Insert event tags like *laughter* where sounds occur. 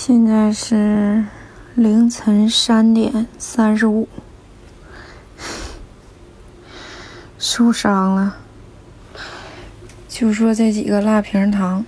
现在是凌晨三点三十五 *laughs* 受伤了。就说这几个辣瓶糖。